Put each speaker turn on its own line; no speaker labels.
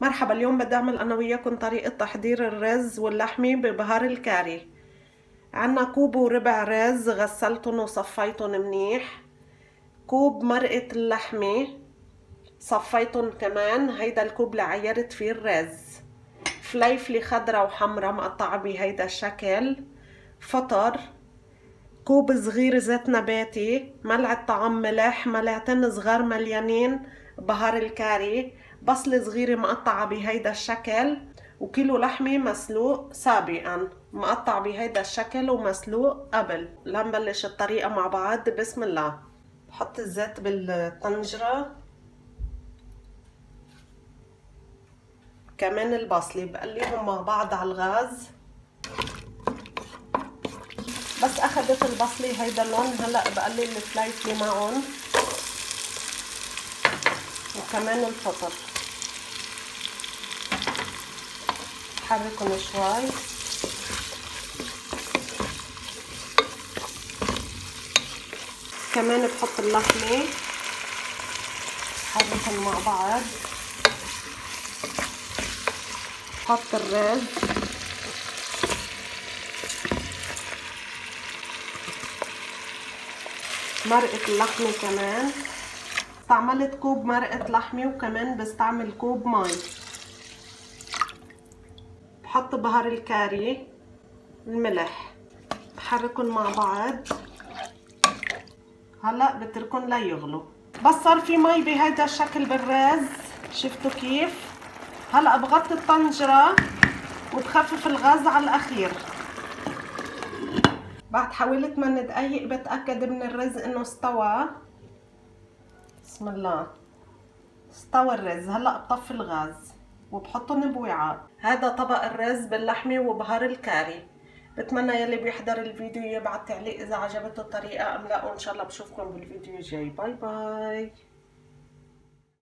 مرحبا اليوم بدي أعمل أنا وياكم طريقة تحضير الرز واللحمة ببهار الكاري. عنا كوب وربع رز غسلتهم وصفيتهم منيح. كوب مرقة اللحمة صفيتهم كمان هيدا الكوب اللي عيرت فيه الرز. فليفلة خضرا وحمرا مقطعة بهيدا الشكل. فطر. كوب صغير زيت نباتي ملعقة طعام ملح ملعقتين صغار مليانين بهار الكاري. بصلة صغيرة مقطعة بهيدا الشكل وكيلو لحمة مسلوق سابقا. مقطع بهيدا الشكل ومسلوق قبل. لنبلش الطريقة مع بعض. بسم الله. بحط الزيت بالطنجرة. كمان البصلة. بقليهم مع بعض على الغاز. بس اخدت البصلة هيدا اللون. هلأ بقلل الفليفلة معهم. وكمان الفطر. حركهم شوي. كمان بحط اللحمة. حركهم مع بعض. بحط الرز. مرقة اللحمة كمان. استعملت كوب مرقة لحمة وكمان بستعمل كوب مي. بحط بهار الكاري الملح. بحركهم مع بعض. هلأ بتركهن ليغلوا. بس صار في مي بهيدا الشكل بالرز. شفتوا كيف؟ هلأ بغطي الطنجرة وبخفف الغاز على الأخير. بعد حوالي 8 دقايق بتأكد من الرز إنه استوى. بسم الله. استوى الرز. هلا بطفي الغاز وبحطهم بوعاء هذا طبق الرز باللحمة وبهار الكاري. بتمنى يلي بيحضر الفيديو يبعت تعليق إذا عجبته الطريقة. أم لا وإن شاء الله بشوفكم بالفيديو الجاي. bye bye.